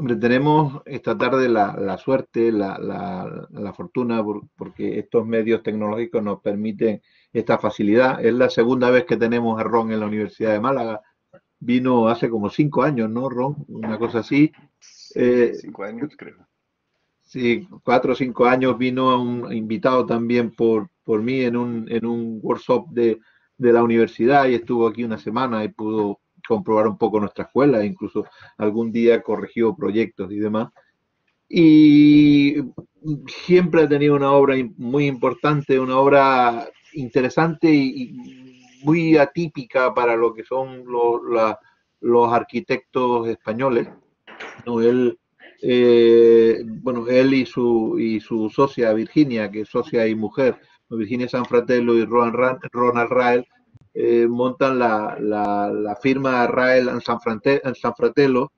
Hombre, tenemos esta tarde la, suerte, la, fortuna, porque estos medios tecnológicos nos permiten esta facilidad. Es la segunda vez que tenemos a Ron en la Universidad de Málaga. Vino hace como cinco años, ¿no, Ron? Una cosa así. Eh, cinco años, creo. Sí, cuatro o cinco años vino a un invitado también por, por mí en un, en un workshop de, de la universidad y estuvo aquí una semana y pudo comprobar un poco nuestra escuela, incluso algún día corrigió proyectos y demás. Y siempre ha tenido una obra muy importante, una obra interesante y muy atípica para lo que son los, arquitectos españoles. ¿no? Él, eh, bueno, él y su, y su socia Virginia, que es socia y mujer, Virginia Sanfratello y Ronald Rael, eh, montan la, la, firma Rael en San, Fratello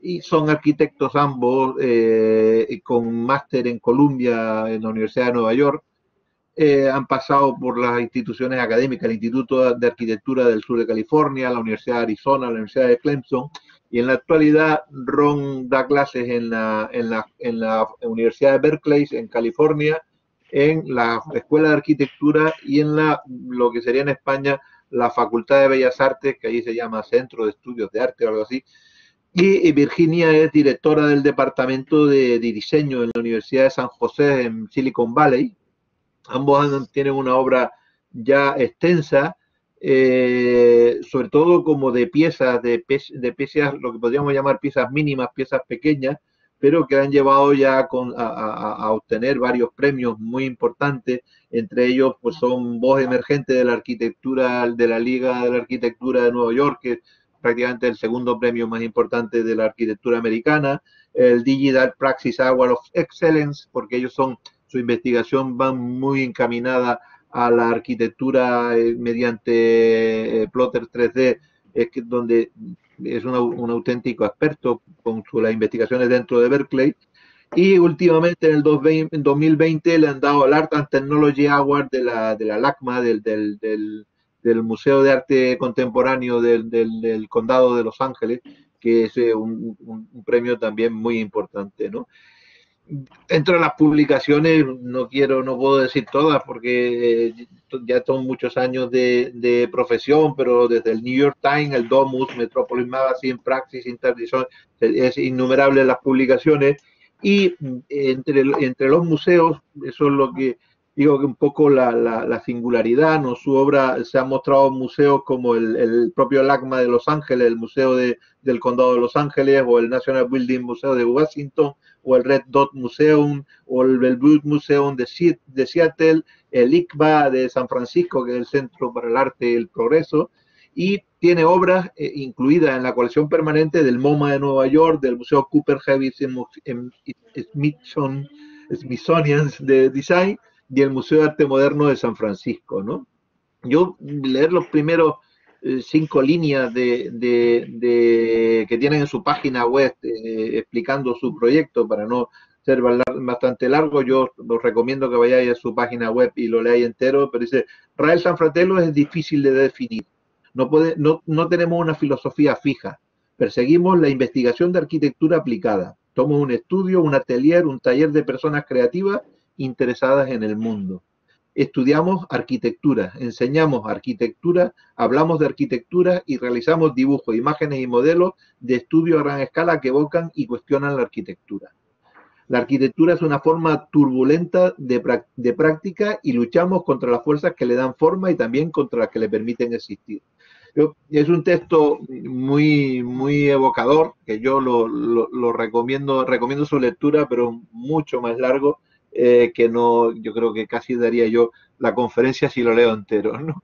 y son arquitectos ambos eh, con máster en Columbia, en la Universidad de Nueva York. Eh, han pasado por las instituciones académicas, el Instituto de Arquitectura del Sur de California, la Universidad de Arizona, la Universidad de Clemson, y en la actualidad Ron da clases en la, en la, en la Universidad de Berkeley, en California, en la Escuela de Arquitectura y en la, lo que sería en España la Facultad de Bellas Artes, que ahí se llama Centro de Estudios de Arte o algo así. Y Virginia es directora del Departamento de, Diseño en la Universidad de San José en Silicon Valley. Ambos tienen una obra ya extensa, eh, sobre todo como de piezas, de, de piezas, lo que podríamos llamar piezas mínimas, piezas pequeñas, pero que han llevado ya a, obtener varios premios muy importantes, entre ellos pues son voz emergente de la arquitectura de la Liga de la Arquitectura de Nueva York, que es prácticamente el segundo premio más importante de la arquitectura americana, el Digital Praxis Award of Excellence, porque ellos son, su investigación va muy encaminada a la arquitectura eh, mediante eh, plotter 3D, es que donde es un auténtico experto con las investigaciones dentro de Berkeley. Y últimamente en el 2020 le han dado el Art and Technology Award de la, de la LACMA, del, del, del, Museo de Arte Contemporáneo del, del, Condado de Los Ángeles, que es eh, un, un, premio también muy importante, ¿no? Dentro de las publicaciones, no quiero, no puedo decir todas porque eh, ya son muchos años de, profesión, pero desde el New York Times, el Domus, Metropolis Magazine, Praxis, Interdison, es innumerable las publicaciones. Y mm, entre, entre los museos, eso es lo que digo que un poco la, la, singularidad, ¿no? Su obra se ha mostrado en museos como el, propio LACMA de Los Ángeles, el Museo de, del Condado de Los Ángeles, o el National Building Museo de Washington, o el Red Dot Museum, o el Bellevue Museum de, Seattle, el ICBA de San Francisco, que es el Centro para el Arte y el Progreso, y tiene obras eh, incluidas en la colección permanente del MoMA de Nueva York, del Museo Cooper Heavy Smithsonian de Design, y el Museo de Arte Moderno de San Francisco, ¿no? Yo leer los primeros eh, cinco líneas de, de, que tienen en su página web eh, explicando su proyecto para no ser bastante largo, yo os recomiendo que vayáis a su página web y lo leáis entero, pero dice, Rael Sanfratello es difícil de definir. No, puede, no, no tenemos una filosofía fija. Perseguimos la investigación de arquitectura aplicada. Somos un estudio, un atelier, un taller de personas creativas interesadas en el mundo. Estudiamos arquitectura, enseñamos arquitectura, hablamos de arquitectura y realizamos dibujos, imágenes y modelos de estudio a gran escala que evocan y cuestionan la arquitectura. La arquitectura es una forma turbulenta de, práctica y luchamos contra las fuerzas que le dan forma y también contra las que le permiten existir. es un texto muy, muy evocador, que yo lo, lo, recomiendo, recomiendo su lectura, pero mucho más largo eh, que no, yo creo que casi daría yo la conferencia si lo leo entero, ¿no?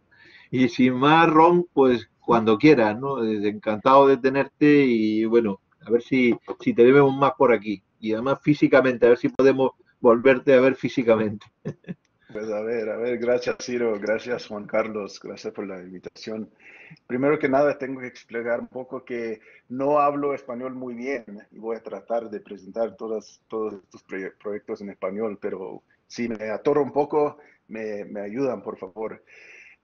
Y sin más, Ron, pues cuando quieras, ¿no? Encantado de tenerte y bueno, a ver si, si te vemos más por aquí. Y además físicamente, a ver si podemos volverte a ver físicamente. Pues a ver, a ver, gracias Ciro, gracias Juan Carlos, gracias por la invitación. Primero que nada, tengo que explicar un poco que no hablo español muy bien y voy a tratar de presentar todos, todos estos proyectos en español, pero si me atoro un poco, me, me ayudan, por favor.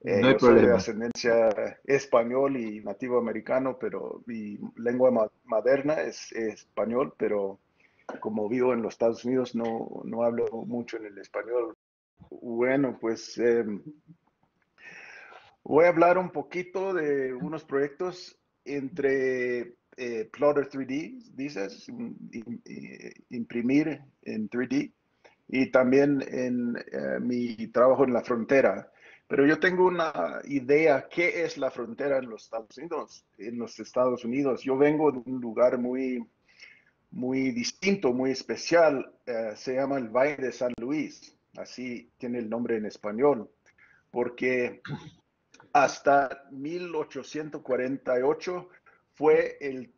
Eh, no yo soy de ascendencia español y nativo americano, pero mi lengua materna es, español, pero como vivo en los Estados Unidos no, no hablo mucho en el español. Bueno, pues em, voy a hablar un poquito de unos proyectos entre eh, Plotter 3D, dices, imprimir en 3D, y también en eh, mi trabajo en la frontera. Pero yo tengo una idea, ¿qué es la frontera en los Estados Unidos? En los Estados Unidos, yo vengo de un lugar muy, muy distinto, muy especial, eh, se llama el Valle de San Luis, así tiene el nombre en español, porque hasta 1848 fue, el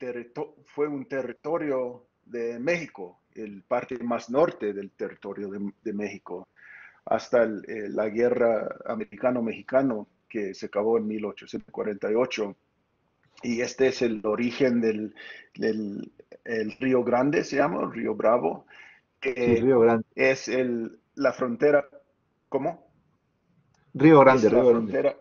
fue un territorio de México, el parte más norte del territorio de, México, hasta eh, la guerra americano-mexicano que se acabó en 1848. Y este es el origen del, Río Grande, se llama, el Río Bravo, que Río Grande. es el, la frontera, ¿cómo? Río Grande, Río Grande.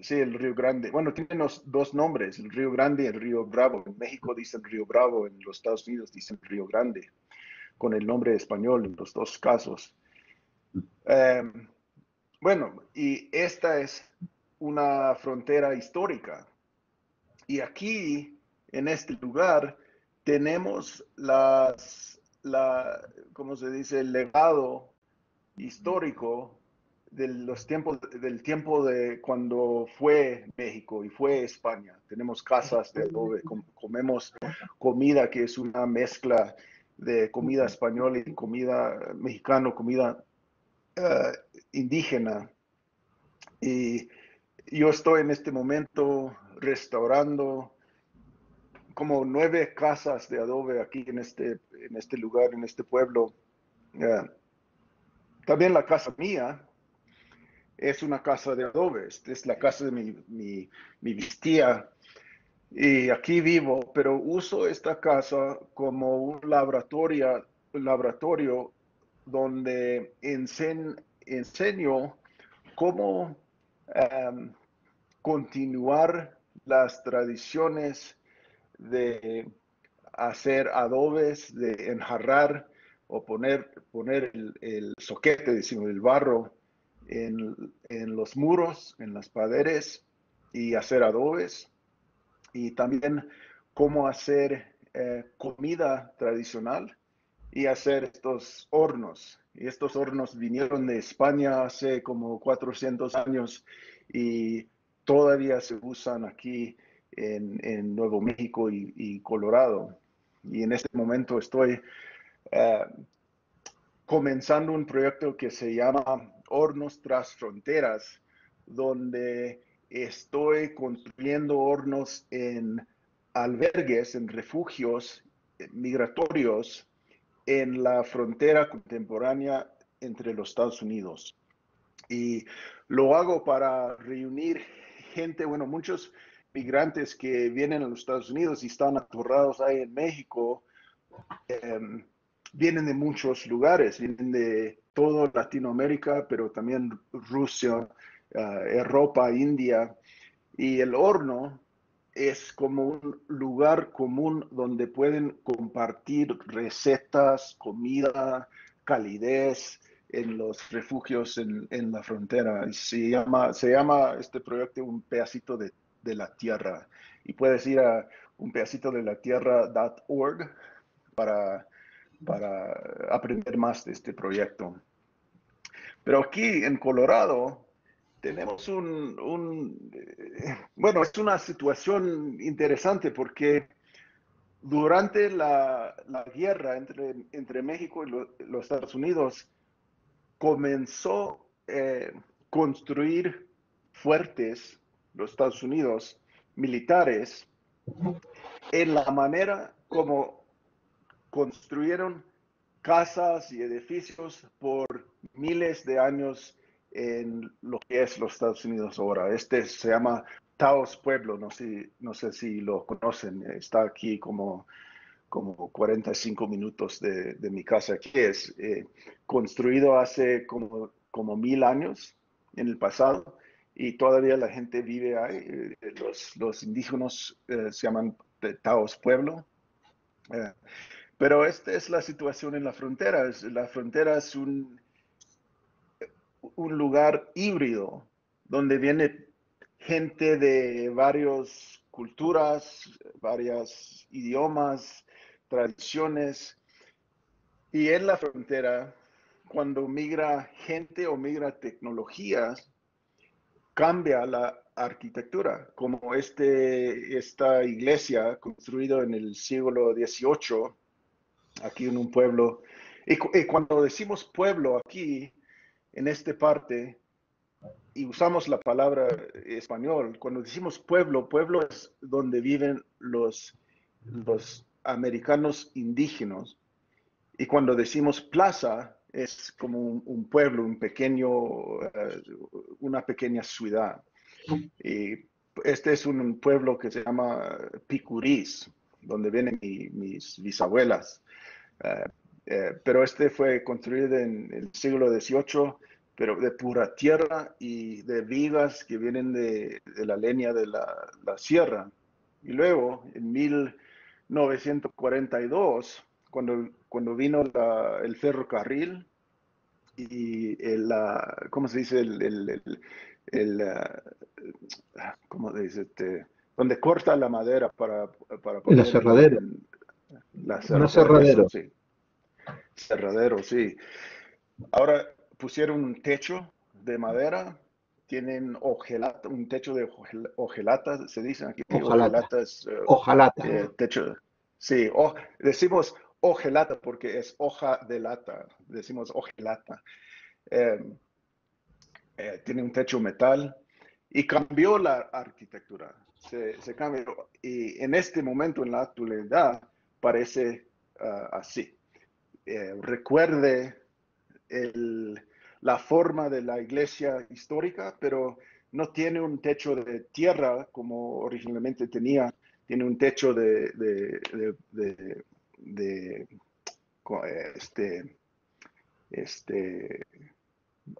Sí, el Río Grande. Bueno, tiene dos nombres, el Río Grande y el Río Bravo. En México dicen Río Bravo, en los Estados Unidos dicen Río Grande, con el nombre español en los dos casos. Em, bueno, y esta es una frontera histórica. Y aquí, en este lugar, tenemos las, la, ¿cómo se dice?, el legado histórico de los tiempos, del tiempo de cuando fue México y fue España. Tenemos casas de adobe, comemos comida que es una mezcla de comida española y comida mexicana, comida eh, indígena. Y yo estoy en este momento restaurando como nueve casas de adobe aquí en este, en este lugar, en este pueblo. Eh, también la casa mía, es una casa de adobe, es la casa de mi, mi. Y aquí vivo, pero uso esta casa como un laboratorio, laboratorio donde enseño cómo em, continuar las tradiciones de hacer adobes, de enjarrar o poner, poner el, el soquete, decimos, el barro en, los muros, en las paredes y hacer adobes y también cómo hacer eh, comida tradicional y hacer estos hornos. Y estos hornos vinieron de España hace como 400 años y todavía se usan aquí en, Nuevo México y, Colorado. Y en este momento estoy eh, comenzando un proyecto que se llama Hornos Tras Fronteras, donde estoy construyendo hornos en albergues, en refugios migratorios en la frontera contemporánea entre los Estados Unidos. Y lo hago para reunir gente, bueno, muchos migrantes que vienen a los Estados Unidos y están atorrados ahí en México. Em, vienen de muchos lugares, vienen de todo Latinoamérica, pero también Rusia, eh, Europa, India. Y el horno es como un lugar común donde pueden compartir recetas, comida, calidez en los refugios en, la frontera. Y se llama, se llama este proyecto un pedacito de, de la tierra. Y puedes ir a un pedacito de la tierra.org para para aprender más de este proyecto. Pero aquí en Colorado tenemos un, eh, bueno, es una situación interesante porque durante la, guerra entre, entre, México y los Estados Unidos comenzó a eh, construir fuertes los Estados Unidos militares en la manera como construyeron casas y edificios por miles de años en lo que es los Estados Unidos ahora. Este se llama Taos Pueblo, no sé, no sé si lo conocen, está aquí como, como 45 minutos de, mi casa, que es eh, construido hace como, como mil años en el pasado y todavía la gente vive ahí. Los, los indígenas se llaman Taos Pueblo. Pero esta es la situación en la frontera. La frontera es un, un lugar híbrido donde viene gente de varias culturas, varios idiomas, tradiciones. Y en la frontera, cuando migra gente o migra tecnologías, cambia la arquitectura, como este, esta iglesia construida en el siglo XVIII, aquí en un pueblo. Y, y cuando decimos pueblo aquí, en esta parte, y usamos la palabra español, cuando decimos pueblo, pueblo es donde viven los, los americanos indígenas. Y cuando decimos plaza, es como un, pueblo, un pequeño, eh, una pequeña ciudad. Y este es un pueblo que se llama Picurís, donde vienen mis bisabuelas. Eh, eh, pero este fue construido en el siglo XVIII pero de pura tierra y de vigas que vienen de, la leña de la, sierra. Y luego, en 1942, cuando, cuando vino el ferrocarril y el, ¿cómo se dice? El, el, ah, ¿cómo se dice? Este, donde corta la madera para, para poner... El aserradero. La cerradero. Sí. Cerradero, sí. Ahora, pusieron un techo de madera, tienen ojelata, un techo de ojelata, se dice aquí. Ojalata. ojalata. Eh, eh, techo, sí, decimos ojelata porque es hoja de lata, decimos ojelata. Em, eh, tiene un techo metal y cambió la arquitectura, se, se, cambió. Y en este momento, en la actualidad, parece ah, así. recuerde el, la forma de la iglesia histórica, pero no tiene un techo de tierra como originalmente tenía, tiene un techo de, de, este, este,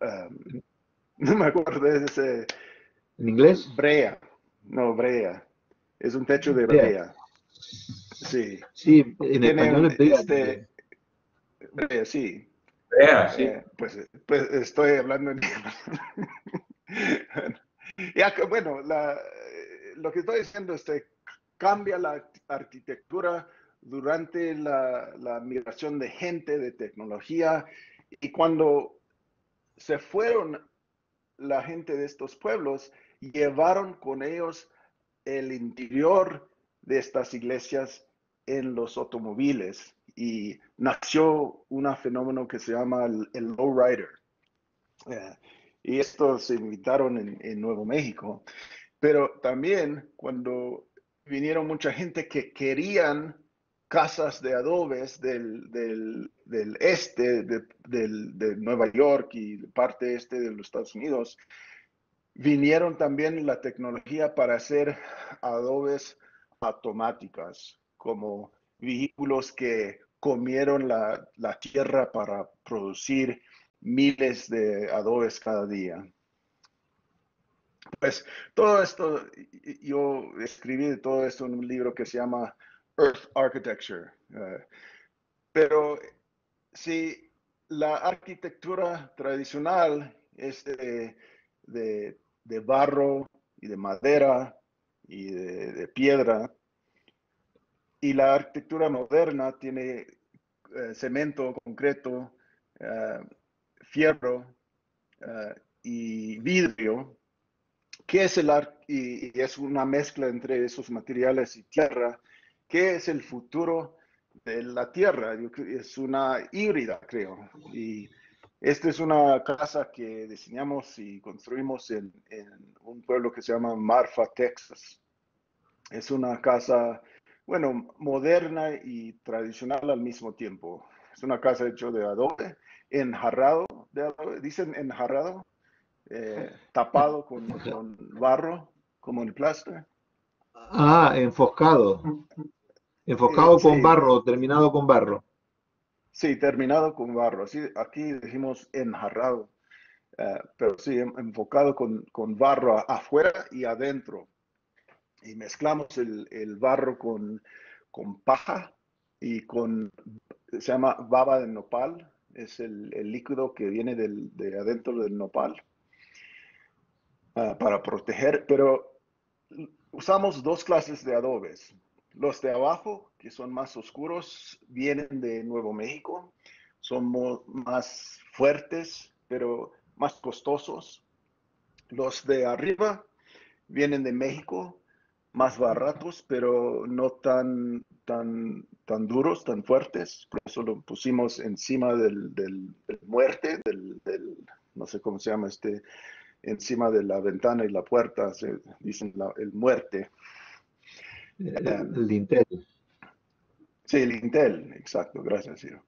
um, no me acuerdo de ese. ¿En inglés? Brea, no, brea. Es un techo de brea. Sí. Sí, en español es este, brea, sí. Eh, pues, pues, estoy hablando en ya bueno, lo que estoy diciendo es que cambia la arquitectura durante la, la, migración de gente, de tecnología, y cuando se fueron la gente de estos pueblos, llevaron con ellos el interior de estas iglesias en los automóviles y nació un fenómeno que se llama el, low lowrider. Eh, y estos se invitaron en, Nuevo México. Pero también cuando vinieron mucha gente que querían casas de adobes del, del, este de, de, Nueva York y parte este de los Estados Unidos, vinieron también la tecnología para hacer adobes automáticas, como vehículos que comieron la, tierra para producir miles de adobes cada día. Pues todo esto, yo escribí todo esto en un libro que se llama Earth Architecture. Eh, pero si la arquitectura tradicional es de, barro y de madera y de piedra, y la arquitectura moderna tiene eh, cemento, concreto, eh, fierro eh, y vidrio, que es el y, es una mezcla entre esos materiales y tierra, que es el futuro de la tierra. Es una híbrida, creo. Y esta es una casa que diseñamos y construimos en, en un pueblo que se llama Marfa, Texas. Es una casa bueno, moderna y tradicional al mismo tiempo. Es una casa hecha de adobe, enjarrado, de adobe, dicen enjarrado, eh, tapado con, barro, como en plástico. Ah, enfoscado. Enfocado con barro, terminado con barro. Sí, terminado con barro. Así, aquí decimos enjarrado. eh, pero sí enfocado con, con, barro afuera y adentro. Y mezclamos el, el barro con, con, paja y con, se llama baba de nopal, es el, el líquido que viene del, de adentro del nopal uh, para proteger, pero usamos dos clases de adobes. Los de abajo, que son más oscuros, vienen de Nuevo México, son más fuertes, pero más costosos. Los de arriba vienen de México, más baratos, pero no tan, tan, tan duros, tan fuertes. Por eso lo pusimos encima del, del, muerte, del, no sé cómo se llama este, encima de la ventana y la puerta, se dicen el muerte. El, dintel. Sí, el dintel, exacto, gracias, Ciro.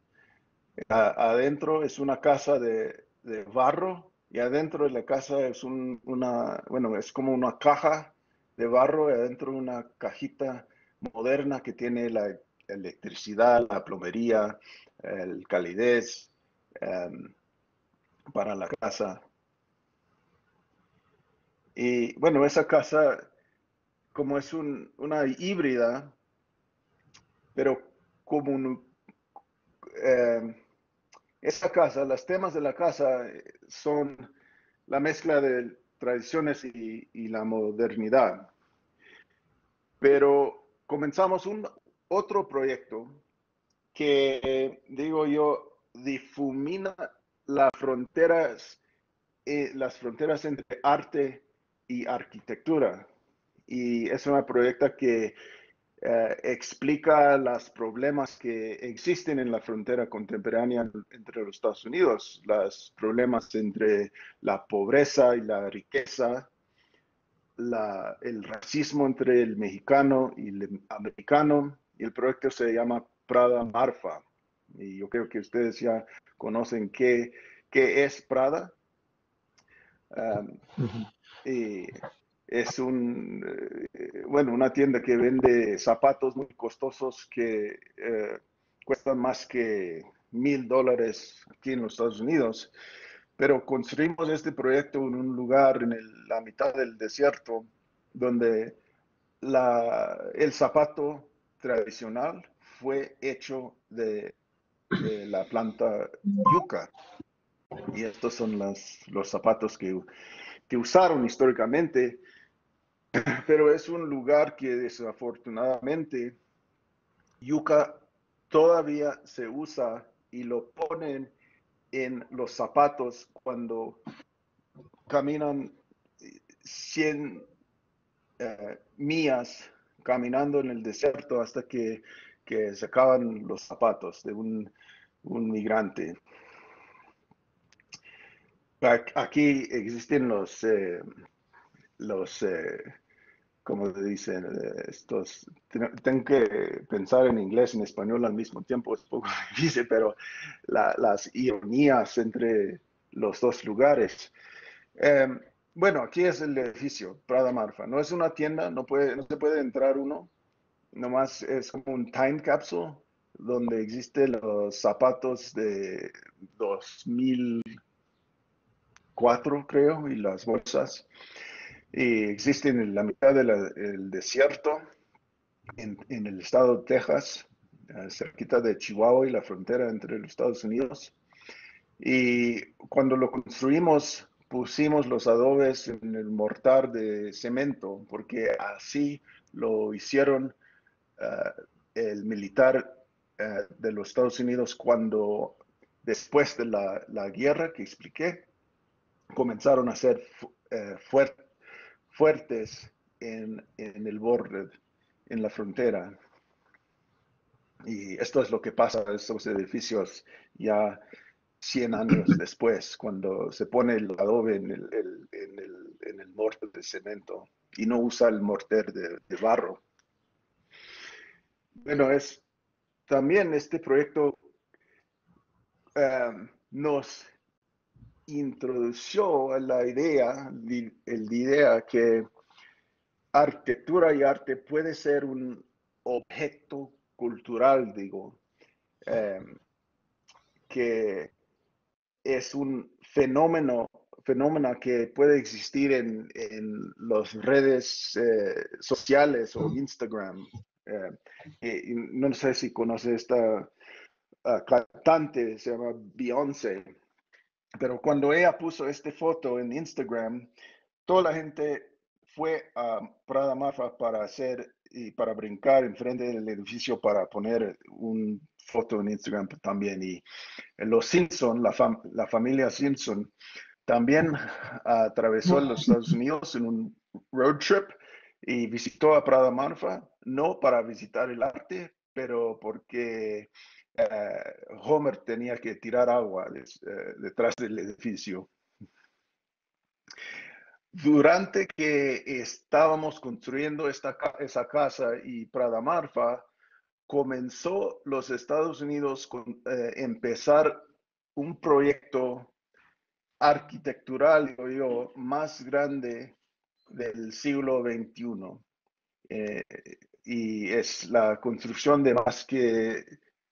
adentro es una casa de, barro y adentro de la casa es un, una, bueno, es como una caja de barro y adentro una cajita moderna que tiene la electricidad, la plomería, el calidez em, para la casa. Y bueno, esa casa, como es una híbrida, pero como eh, esa casa, los temas de la casa son la mezcla de tradiciones y, la modernidad. Pero comenzamos un otro proyecto que, digo yo, difumina las fronteras, eh, las fronteras entre arte y arquitectura. Y es una proyecto que eh, explica los problemas que existen en la frontera contemporánea entre los Estados Unidos, los problemas entre la pobreza y la riqueza, la, el racismo entre el mexicano y el americano. Y el proyecto se llama Prada Marfa. Y yo creo que ustedes ya conocen qué, qué es Prada. Um, y es un, eh, bueno, una tienda que vende zapatos muy costosos que eh, cuestan más que mil dólares aquí en los Estados Unidos. Pero construimos este proyecto en un lugar en la mitad del desierto donde la, el zapato tradicional fue hecho de, de la planta yuca. Y estos son las, los zapatos que que usaron históricamente, pero es un lugar que desafortunadamente yuca todavía se usa y lo ponen en los zapatos cuando caminan 100 eh, millas caminando en el desierto hasta que, se acaban los zapatos de un, un migrante. Aquí existen los, eh, los eh, como dicen, eh, estos, tengo que pensar en inglés y en español al mismo tiempo, es poco difícil, pero las ironías entre los dos lugares. Em, bueno, aquí es el edificio, Prada Marfa. No es una tienda, no, puede, no se puede entrar uno, nomás es como un time capsule donde existen los zapatos de 2000 cuatro, creo, y las bolsas. Y existen en la mitad del desierto, en, el estado de Texas, eh, cerquita de Chihuahua y la frontera entre los Estados Unidos. Y cuando lo construimos, pusimos los adobes en el mortar de cemento, porque así lo hicieron eh, el militar eh, de los Estados Unidos cuando, después de la, guerra que expliqué, comenzaron a eh, fuertes en, el borde, en la frontera. Y esto es lo que pasa en estos edificios ya 100 años después, cuando se pone el adobe en el, en el, morter de cemento y no usa el morter de, barro. Bueno, es también este proyecto eh, nos introdujo la idea, el idea que arquitectura y arte puede ser un objeto cultural, digo, em, que es un fenómeno, fenómeno que puede existir en, en las redes eh, sociales o Instagram. Eh, no sé si conoce esta uh, cantante, se llama Beyoncé, pero cuando ella puso esta foto en Instagram, toda la gente fue a Prada Marfa para hacer y para brincar enfrente del edificio para poner un foto en Instagram también. Y los Simpson, la, la familia Simpson, también atravesó los Estados Unidos en un road trip y visitó a Prada Marfa, no para visitar el arte, pero porque eh, Homer tenía que tirar agua eh, detrás del edificio. Durante que estábamos construyendo esta, esa casa y Prada Marfa, comenzó los Estados Unidos con eh, empezar un proyecto arquitectural, yo, más grande del siglo XXI. Y es la construcción de más que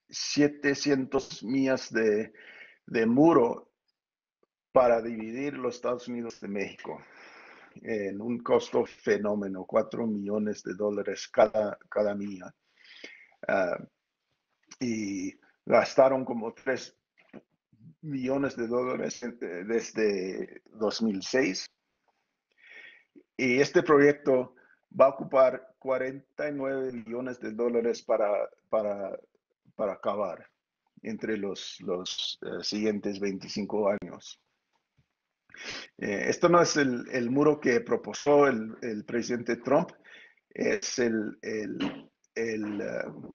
700 millas de, muro para dividir los Estados Unidos de México en un costo fenómeno, 4 millones de dólares cada, cada milla. Ah, y gastaron como 3 millones de dólares desde 2006. Y este proyecto va a ocupar 49 millones de dólares para, para acabar entre los, los eh, siguientes 25 años. Eh, esto no es el, el, muro que propuso el, el presidente Trump, es el, el, uh,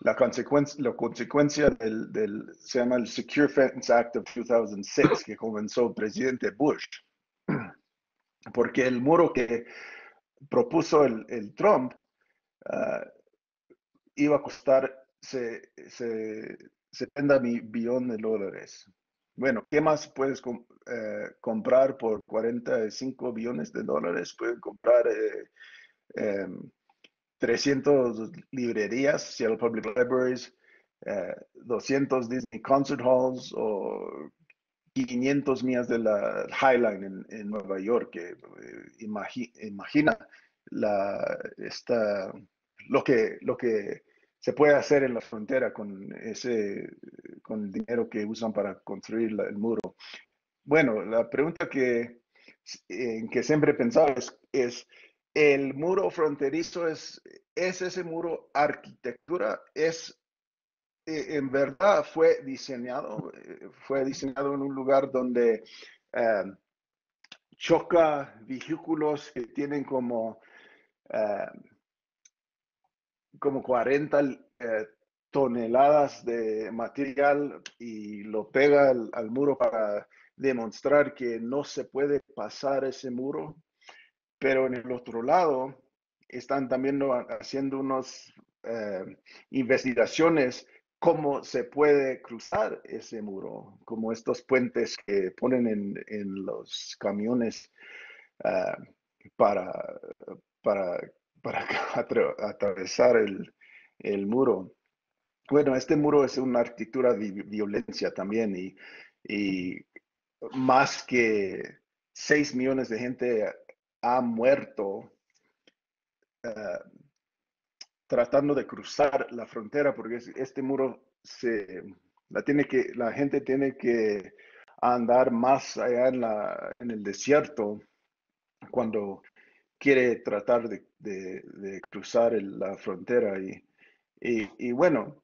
la consecuencia, consecuencia del, del, se llama el Secure Fence Act of 2006, que comenzó el presidente Bush. Porque el muro que propuso el, Trump iba a costar se, se, 70 billones de dólares. Bueno, ¿qué más puedes eh, comprar por 45 billones de dólares? Pueden comprar eh, eh, 300 librerías, Seattle Public Libraries, 200 eh, Disney Concert Halls o 500 millas de la Highline en, Nueva York, eh, imagina lo, que, lo que se puede hacer en la frontera con ese con el dinero que usan para construir el muro. Bueno, la pregunta que, que siempre pensaba es, es el muro fronterizo es, es ese muro arquitectura, es eh, en verdad fue diseñado, eh, fue diseñado en un lugar donde eh, choca vehículos que tienen como, como 40 toneladas de material y lo pega al muro para demostrar que no se puede pasar ese muro. Pero en el otro lado están también haciendo unas eh, investigaciones cómo se puede cruzar ese muro, como estos puentes que ponen en, los camiones ah, para, para, para atravesar el, muro. Bueno, este muro es una arquitectura de violencia también y, más que 6 millones de gente ha muerto eh, tratando de cruzar la frontera porque este muro se la tiene que la gente tiene que andar más allá en, la, en el desierto cuando quiere tratar de, cruzar la frontera y, bueno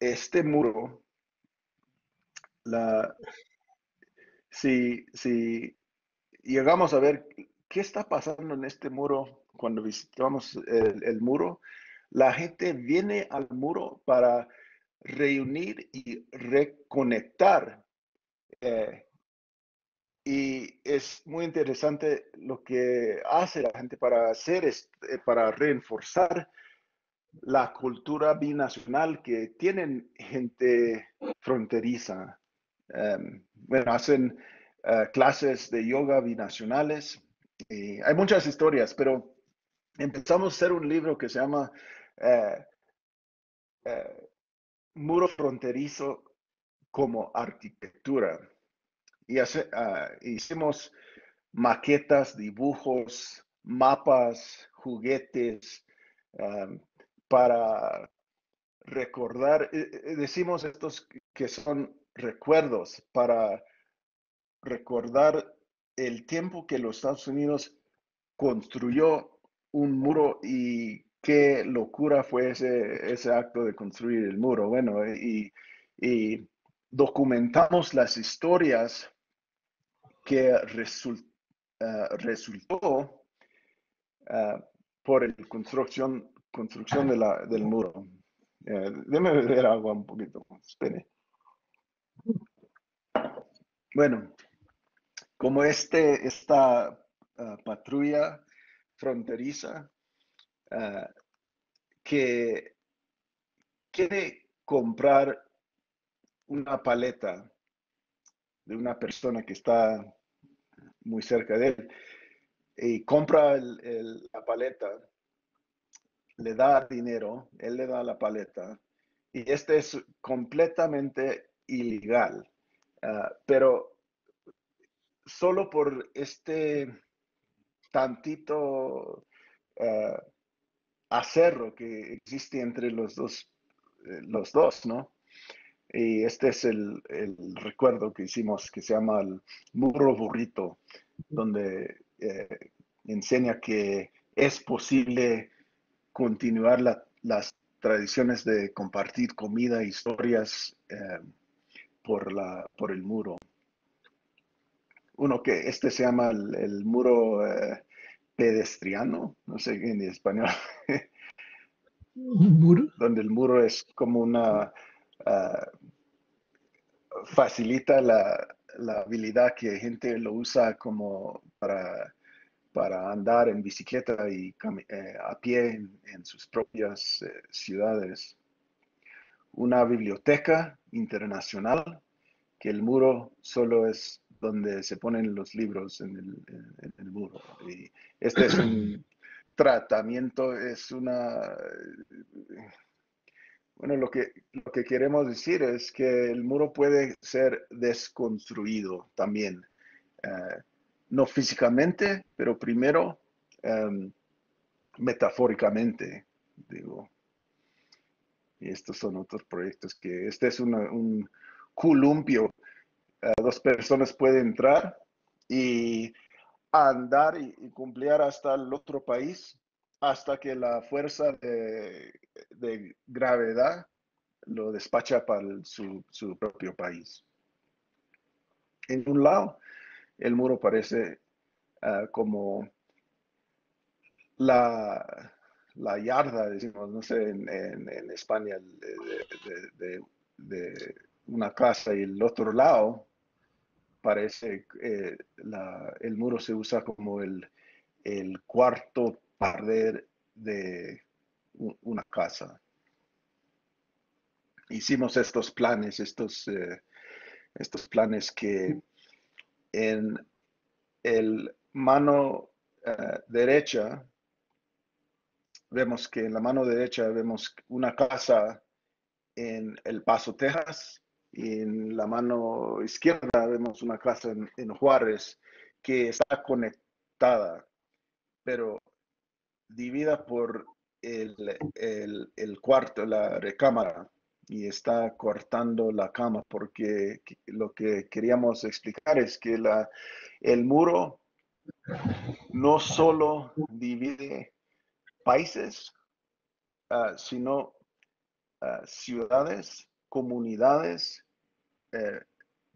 este muro la si, si llegamos a ver ¿qué está pasando en este muro cuando visitamos el, muro? La gente viene al muro para reunir y reconectar. Eh, y es muy interesante lo que hace la gente para hacer, es, eh, para reforzar la cultura binacional que tienen gente fronteriza. Em, bueno, hacen eh, clases de yoga binacionales hay muchas historias, pero empezamos a hacer un libro que se llama eh, Muro Fronterizo como Arquitectura. Y ah, hicimos maquetas, dibujos, mapas, juguetes para recordar, eh, eh, decimos estos que son recuerdos para recordar el tiempo que los Estados Unidos construyó un muro y qué locura fue ese, ese acto de construir el muro. Bueno, y documentamos las historias que ah, resultó ah, por la construcción, construcción de la, del muro. Eh, déme beber agua un poquito. Espere. Bueno, como este, esta ah, patrulla fronteriza que quiere comprar una paleta de una persona que está muy cerca de él y compra la paleta le da dinero, él le da la paleta, y este es completamente ilegal. Ah, pero solo por este tantito uh, acerro que existe entre los dos, eh, los dos, ¿no? Y este es el, el, recuerdo que hicimos que se llama el muro burrito, donde eh, enseña que es posible continuar las tradiciones de compartir comida, historias eh, por, la, por el muro. Uno que este se llama el, muro eh, pedestriano, no sé en español. ¿Muro? Donde el muro es como una... Ah, facilita la, la habilidad que gente lo usa como para para andar en bicicleta y eh, a pie en, sus propias eh, ciudades. Una biblioteca internacional, que el muro solo es donde se ponen los libros en el, muro. Y este es un tratamiento, es una... Bueno, lo que, lo que queremos decir es que el muro puede ser desconstruido también. Eh, no físicamente, pero primero em, metafóricamente, digo. Y estos son otros proyectos que, este es un columpio. Eh, dos personas pueden entrar y andar y, cumplir hasta el otro país, hasta que la fuerza de, gravedad lo despacha para su, su propio país. En un lado, el muro parece ah, como la, la, yarda, decimos, no sé, en, España, de, una casa y el otro lado parece eh, el muro se usa como el, cuarto pared de una casa. Hicimos estos planes, estos, eh, estos planes que en el mano eh, derecha, vemos que en la mano derecha vemos una casa en El Paso, Texas, y en la mano izquierda vemos una casa en, Juárez que está conectada, pero dividida por el, el cuarto, la recámara y está cortando la cama porque lo que queríamos explicar es que la, el muro no solo divide países, ah, sino ah, ciudades, comunidades, eh,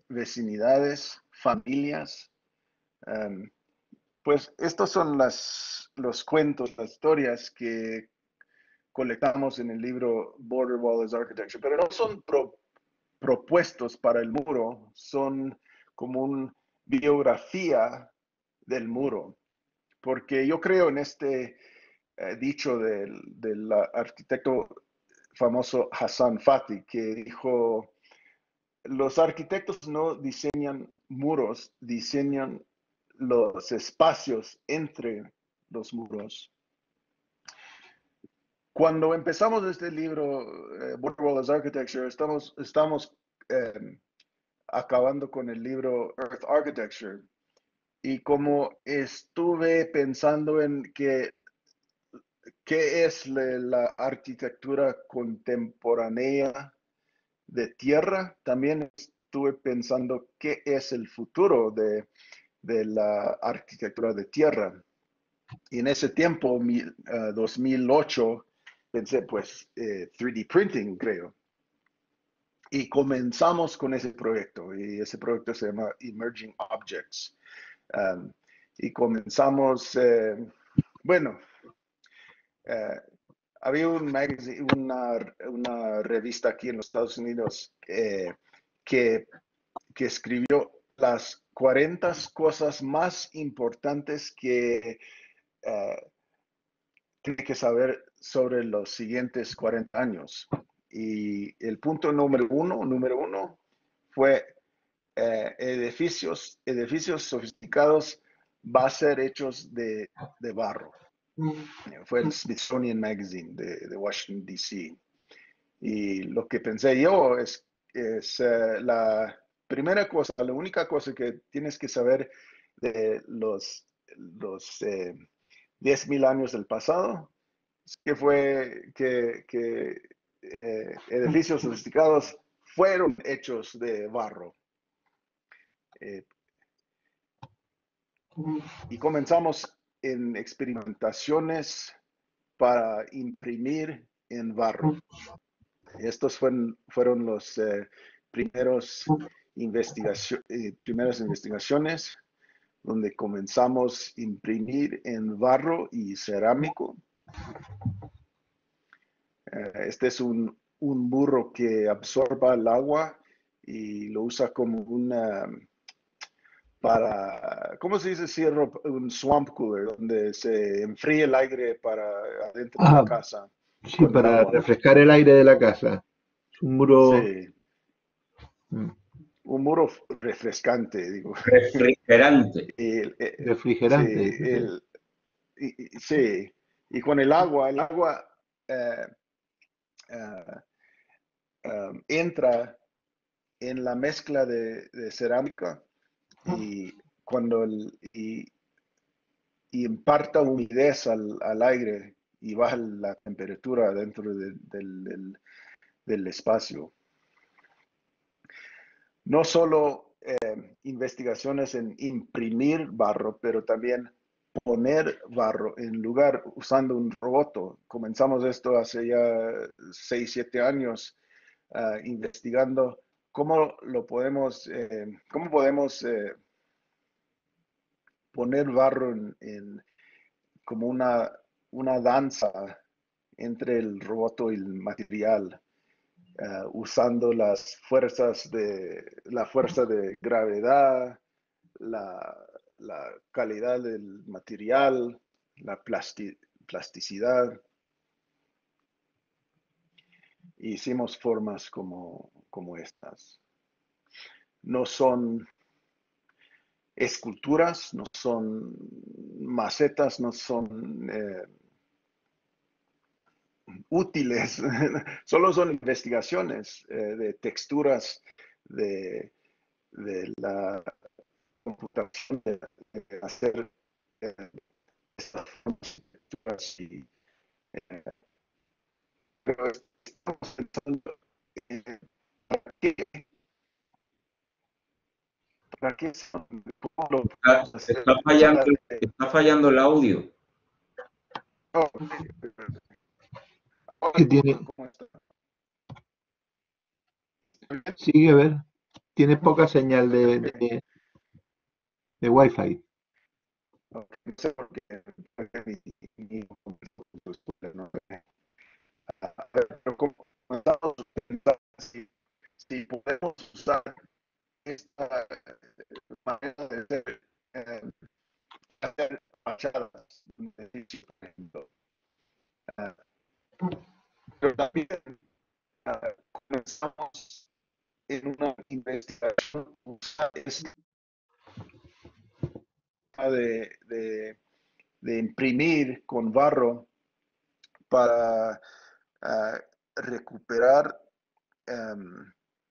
vecinidades, familias. pues estos son las, los cuentos, las historias que colectamos en el libro Border Wall as Architecture, pero no son propuestos para el muro, son como una biografía del muro, porque yo creo en este eh, dicho del, del, arquitecto famoso Hassan Fati, que dijo, los arquitectos no diseñan muros, diseñan los espacios entre los muros. Cuando empezamos este libro, eh, Architecture, estamos, estamos em, acabando con el libro Earth Architecture y como estuve pensando en que qué es la, arquitectura contemporánea de tierra, también estuve pensando qué es el futuro de, la arquitectura de tierra. Y en ese tiempo, 2008, ah, pensé, pues, 3D eh, printing, creo. Y comenzamos con ese proyecto, y ese proyecto se llama Emerging Objects. Um, y comenzamos, eh, bueno, eh, había un magazine, una, revista aquí en los Estados Unidos que, que escribió las 40 cosas más importantes que tiene que saber sobre los siguientes 40 años. Y el punto número uno, número uno, fue eh, edificios, edificios sofisticados va a ser hechos de, de barro. Fue el Smithsonian Magazine de, Washington, D.C. Y lo que pensé yo es, es eh, la primera cosa, la única cosa que tienes que saber de los, los eh, 10.000 años del pasado, que fue que, que eh, edificios sofisticados fueron hechos de barro. Eh, y comenzamos en experimentaciones para imprimir en barro. Estos fueron, fueron los eh, primeros eh, primeras investigaciones donde comenzamos a imprimir en barro y cerámico. Este es un, un burro que absorba el agua y lo usa como una para, ¿cómo se dice cierro? Un swamp cooler, donde se enfríe el aire para adentro de la casa. Sí, para refrescar el aire de la casa. Un muro. Sí. Mm. Un muro refrescante, digo. Refrigerante. Eh, refrigerante. Sí, y, con el agua, el agua eh, eh, entra en la mezcla de cerámica y cuando el, y, y imparta humidez al, al, aire y baja la temperatura dentro del, del, del, espacio. No solo eh, investigaciones en imprimir barro, pero también poner barro en lugar usando un robot. Comenzamos esto hace ya 6, 7 años, uh, investigando cómo lo podemos, eh, cómo podemos eh, poner barro en, como una, una, danza entre el robot y el material, eh, usando las fuerzas de la fuerza de gravedad, la, calidad del material, la plasticidad. Hicimos formas como como estas. No son esculturas, no son macetas, no son eh, útiles, solo son investigaciones eh, de texturas de, la computación, de, hacer eh, estas y, pero estamos pensando Está, fallando, está fallando el audio. tiene? Sigue a ver. Tiene poca señal de, de, de Wi-Fi. si podemos usar esta manera de hacer, eh, hacer fachadas de por ejemplo. Uh, pero también uh, comenzamos en una investigación usar esta de, de, de imprimir con barro para uh, recuperar um,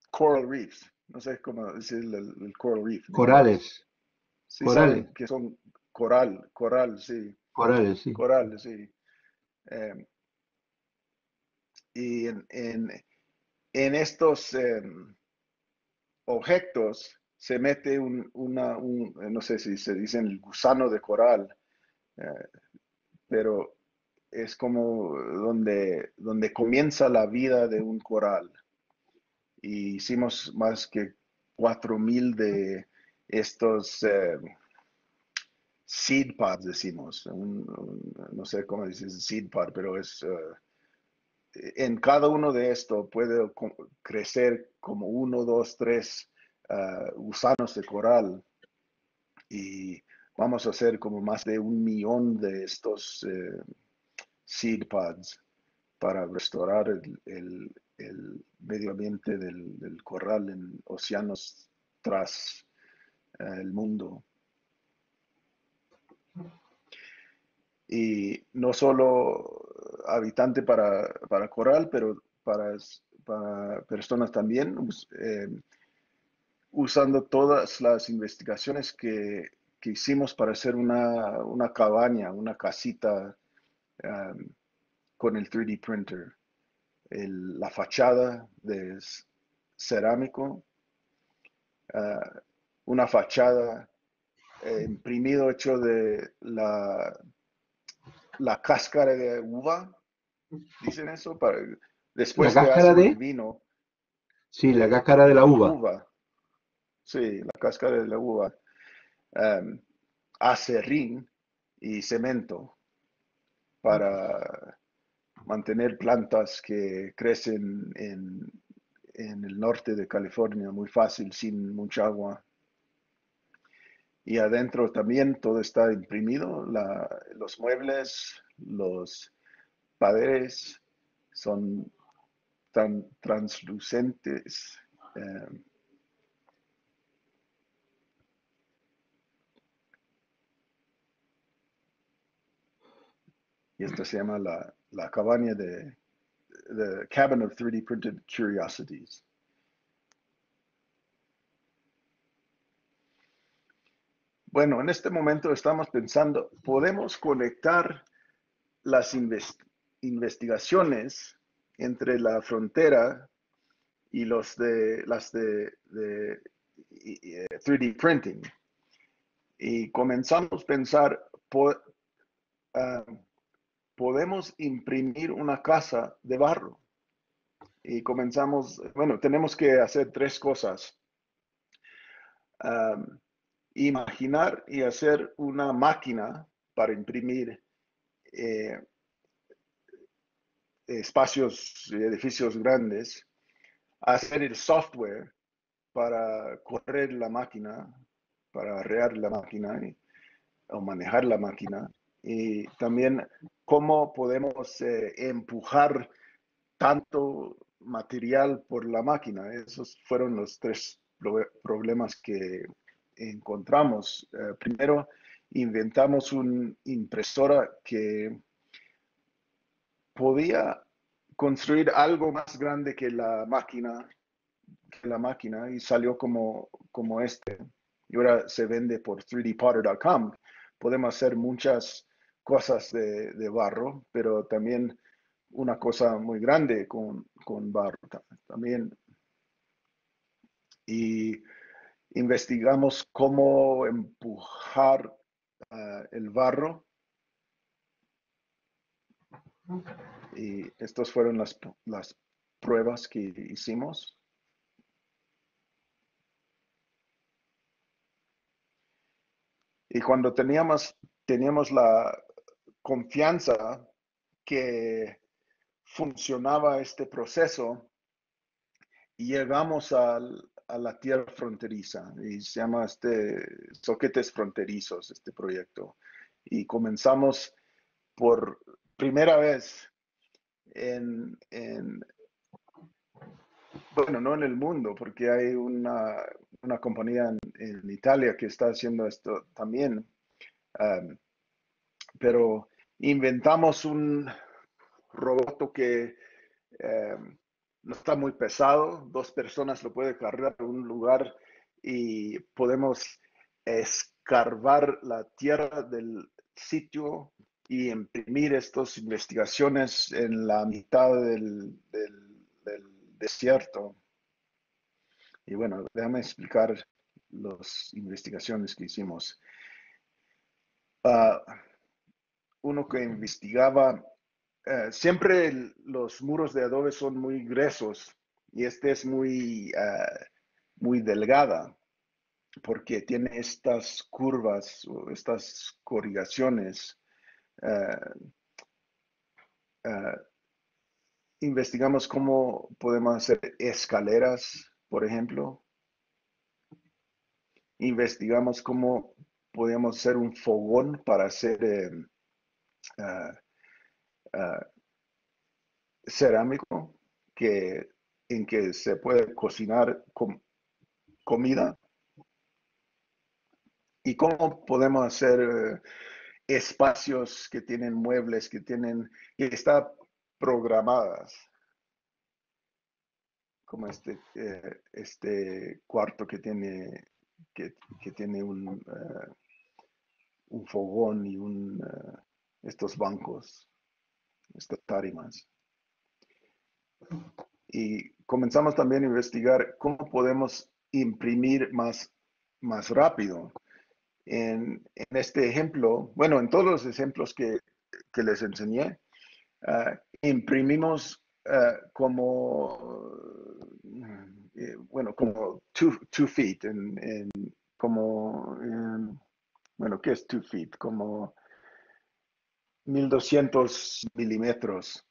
coral reefs, no sé cómo decir el, coral reef. Corales. Sí, corales. Que son coral, coral, sí. Corales, sí. Corales, sí. Em, y en, en, estos em, objetos se mete un, una, un, no sé si se dice el gusano de coral, eh, pero es como donde, donde comienza la vida de un coral. Y hicimos más que 4.000 de estos eh, seed pods, decimos. no sé cómo decir seed pod, pero es... Eh, en cada uno de estos puede crecer como uno, dos, tres uh, gusanos de coral. Y vamos a hacer como más de un millón de estos seed pods para restaurar el, medio ambiente del, corral en océanos tras eh, el mundo. Y no solo habitante para, para coral, pero para, personas también, eh, usando todas las investigaciones que, hicimos para hacer una, una cabaña, una casita Um, con el 3D printer. la fachada de cerámico, uh, una fachada eh, imprimido hecho de la, la cáscara de uva, dicen eso, para, después ¿La cáscara de vino. Sí, la cáscara de la uva. uva. Sí, la cáscara de la uva. Um, acerrín y cemento para mantener plantas que crecen en, el norte de California muy fácil, sin mucha agua. Y adentro también todo está imprimido, los muebles, los paredes son tan translucentes. Eh, y esta se llama la, la cabaña de The Cabin of 3D Printed Curiosities. Bueno, en este momento estamos pensando, ¿podemos conectar las investigaciones entre la frontera y los de las de, 3D printing? Y comenzamos a pensar, ah, podemos imprimir una casa de barro. Y comenzamos, bueno, tenemos que hacer tres cosas. imaginar y hacer una máquina para imprimir eh, espacios y edificios grandes, hacer el software para correr la máquina, para arrear la máquina o manejar la máquina, y también cómo podemos eh, empujar tanto material por la máquina. Esos fueron los tres problemas que encontramos. Eh, primero, inventamos una impresora que podía construir algo más grande que la máquina, que la máquina y salió como, como este. Y ahora se vende por 3dpotter.com. Podemos hacer muchas cosas de, barro, pero también una cosa muy grande con, barro también. Y investigamos cómo empujar ah, el barro. Y estas fueron las, las pruebas que hicimos. Y cuando teníamos, teníamos la, confianza que funcionaba este proceso llegamos a la tierra fronteriza y se llama este Soquetes Fronterizos, este proyecto. Y comenzamos por primera vez en, bueno, no en el mundo, porque hay una, compañía en, Italia que está haciendo esto también, um, pero inventamos un robot que em, no está muy pesado, dos personas lo pueden cargar a un lugar y podemos escarbar la tierra del sitio y imprimir estas investigaciones en la mitad del, desierto. Y bueno, déjame explicar las investigaciones que hicimos. Ah, uno que investigaba, eh, siempre los muros de adobe son muy gruesos y este es muy, ah, muy delgada porque tiene estas curvas o estas corrigaciones eh, eh, investigamos cómo podemos hacer escaleras, por ejemplo. Investigamos cómo podemos hacer un fogón para hacer eh, cerámico que, en que se puede cocinar comida. ¿Y cómo podemos hacer espacios que tienen muebles, que tienen, que está programadas, como este, eh, este cuarto que tiene, que, tiene un, eh, un fogón y un, eh, estos bancos, estas tarimas. Y comenzamos también a investigar cómo podemos imprimir más, más rápido en, este ejemplo, bueno, en todos los ejemplos que, les enseñé, ah, imprimimos ah, como, eh, bueno, como two, feet, en, como, bueno, ¿qué es two feet? Como 1200 milímetros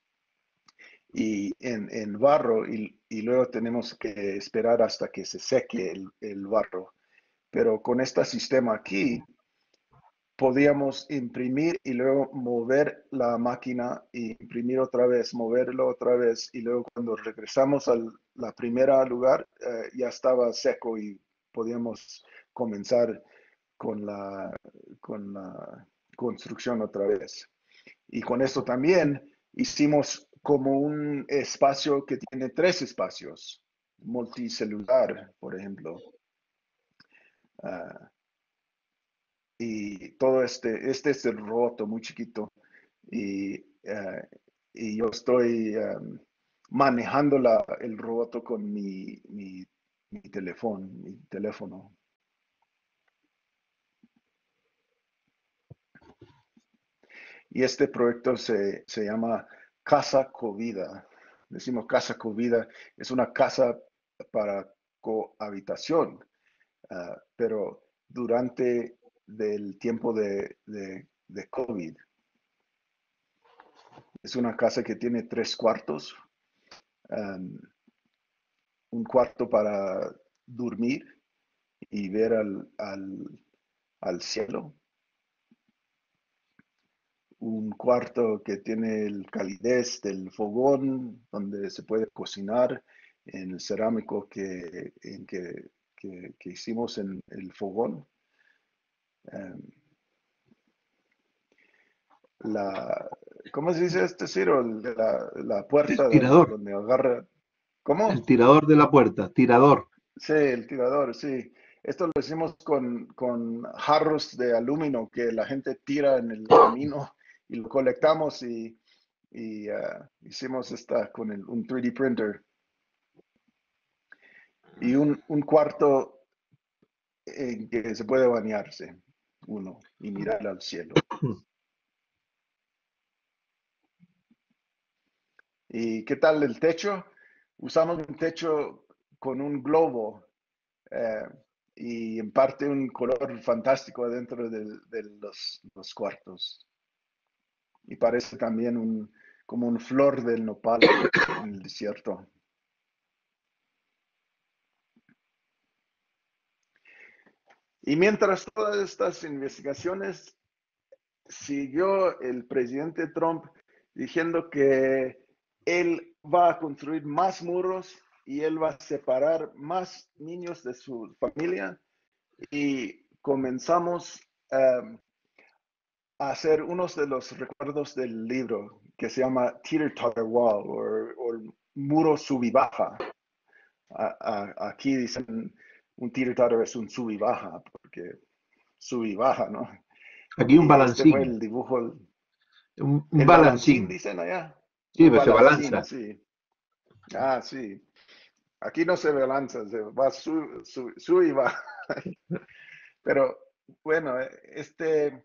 y en, barro y, luego tenemos que esperar hasta que se seque el barro pero con este sistema aquí, podíamos imprimir y luego mover la máquina y imprimir otra vez, moverlo otra vez y luego cuando regresamos al la primera lugar eh, ya estaba seco y podíamos comenzar con la, con la construcción otra vez. Y con esto también hicimos como un espacio que tiene tres espacios, multicelular, por ejemplo. Ah, y todo este, este es el roboto muy chiquito y, ah, y yo estoy manejando la, el roboto con mi, mi, teléfono, mi teléfono. Y este proyecto se, se llama Casa Covida. Decimos Casa Covida, es una casa para cohabitación. Ah, pero durante el tiempo de, de, COVID, es una casa que tiene tres cuartos, un cuarto para dormir y ver al, al, cielo, un cuarto que tiene el calidez del fogón donde se puede cocinar en el cerámico que, que que, hicimos en el fogón. Em, la, ¿Cómo se dice este, Ciro? La, la puerta el tirador. donde agarra. ¿Cómo? El tirador de la puerta, tirador. Sí, el tirador, sí. Esto lo hicimos con, con jarros de aluminio que la gente tira en el camino y lo colectamos y, y ah, hicimos esta con el, un 3D printer y un, cuarto en que se puede bañarse uno y mirar al cielo. ¿Y qué tal el techo? Usamos un techo con un globo eh, y en parte un color fantástico adentro de, los, los, cuartos. Y parece también un, como un flor del nopal en el desierto. Y mientras todas estas investigaciones, siguió el presidente Trump diciendo que él va a construir más muros y él va a separar más niños de su familia. Y comenzamos um, a hacer unos de los recuerdos del libro que se llama Teeter Totter Wall o muro sub aquí dicen un tiro es un sub y baja, porque sub y baja, ¿no? Aquí un este balancín. el dibujo. Un, balancín. Dicen allá. Sí, pero se balanza. Sí. Ah, sí. Aquí no se balanza, se va sub, sub, y baja. Pero bueno, este,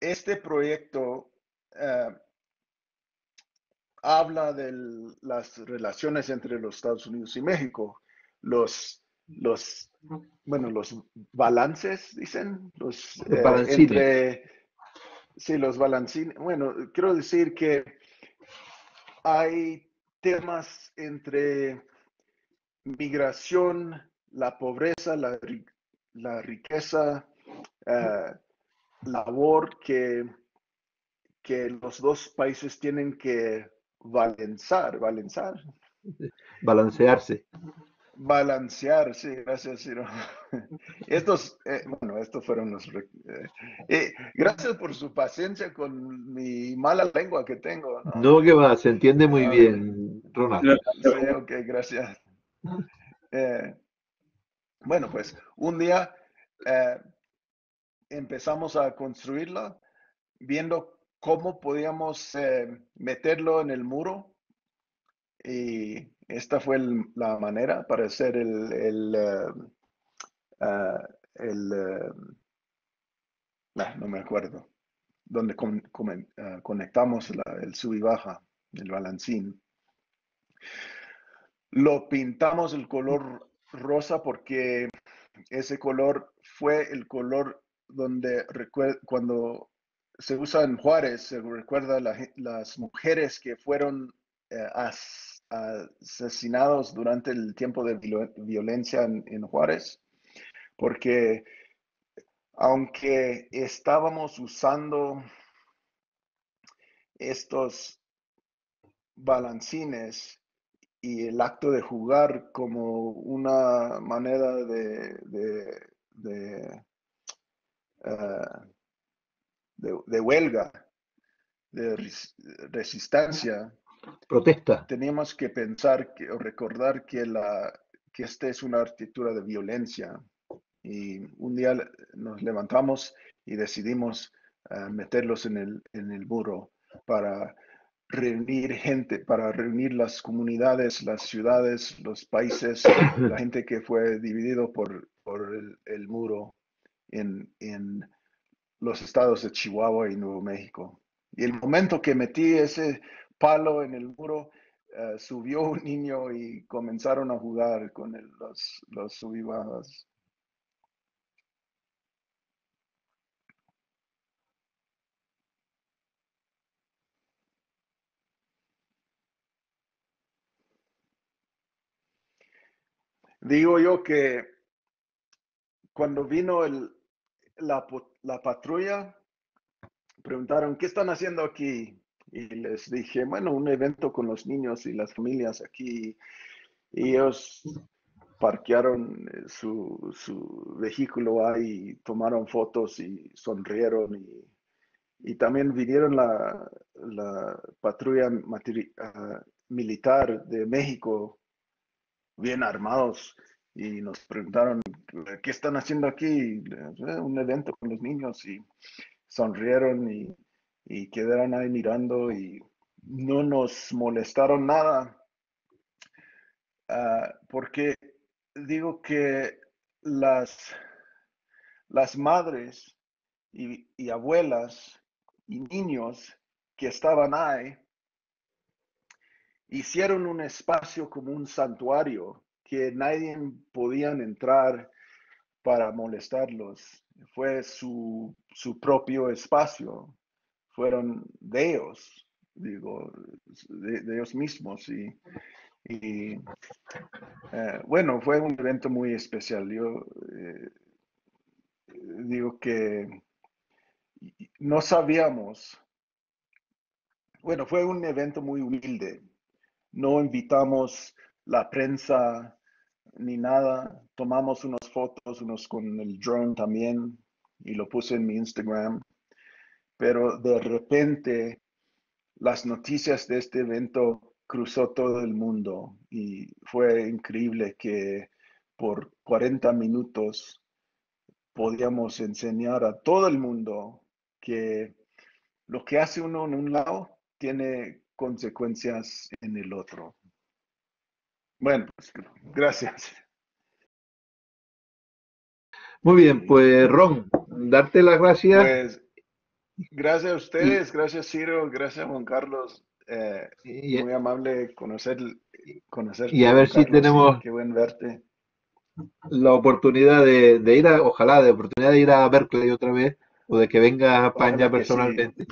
este proyecto eh, habla de las relaciones entre los Estados Unidos y México, los, los, bueno, los balances, dicen, los eh, entre, sí, los balancines. Bueno, quiero decir que hay temas entre migración, la pobreza, la, la riqueza, eh, labor que, que los dos países tienen que balanzar, balanzar. Balancearse. Balancear, sí, gracias, Ciro. Estos, eh, bueno, estos fueron los... Eh, gracias por su paciencia con mi mala lengua que tengo. No, que va, se entiende muy bien, Ronald. Sí, ok, gracias. bueno, pues un día empezamos a construirla viendo cómo podíamos eh, meterlo en el muro y esta fue la manera para hacer el, el, eh, ah, eh, ah, no me acuerdo, donde ah, conectamos el sub y baja, el balancín. Lo pintamos el color rosa porque ese color fue el color donde cuando se usa en Juárez, se recuerda las mujeres que fueron eh, asesinados durante el tiempo de violencia en, Juárez, porque aunque estábamos usando estos balancines y el acto de jugar como una manera de Ah, de, huelga, de resistencia, protesta. Teníamos que pensar que, o recordar que, la, que esta es una arquitectura de violencia. Y un día nos levantamos y decidimos ah, meterlos en el, en el muro para reunir gente, para reunir las comunidades, las ciudades, los países, la gente que fue dividido por, por el, el muro en, los estados de Chihuahua y Nuevo México. Y el momento que metí ese palo en el muro, eh, subió un niño y comenzaron a jugar con los, los subibajas. Digo yo que cuando vino el, la, la patrulla, preguntaron, ¿qué están haciendo aquí? Y les dije, bueno, un evento con los niños y las familias aquí. Y ellos parquearon eh, su, su vehículo ahí, tomaron fotos y sonrieron. Y, y también vinieron la, la patrulla ah, militar de México, bien armados, y nos preguntaron, ¿qué están haciendo aquí? Eh, un evento con los niños y sonrieron y, quedaron ahí mirando y no nos molestaron nada. Ah, porque digo que las, las madres y, y abuelas y niños que estaban ahí hicieron un espacio como un santuario que nadie podía entrar para molestarlos. Fue su, propio espacio. Fueron de ellos, digo, de, ellos mismos. Y, eh, bueno, fue un evento muy especial. Yo eh, digo que no sabíamos. Bueno, fue un evento muy humilde. No invitamos la prensa ni nada. Tomamos unas fotos, unos con el drone también, y lo puse en mi Instagram. Pero de repente las noticias de este evento cruzó todo el mundo y fue increíble que por 40 minutos podíamos enseñar a todo el mundo que lo que hace uno en un lado tiene consecuencias en el otro. Bueno, pues, gracias. Muy bien, pues Ron, darte las gracias. Pues, gracias a ustedes, gracias Ciro, gracias Juan Carlos. Eh, muy amable conocer, conocer. Y a ver si tenemos. Qué buen verte. La oportunidad de, ir a, ojalá, de oportunidad de ir a Berkeley otra vez o de que venga a España personalmente.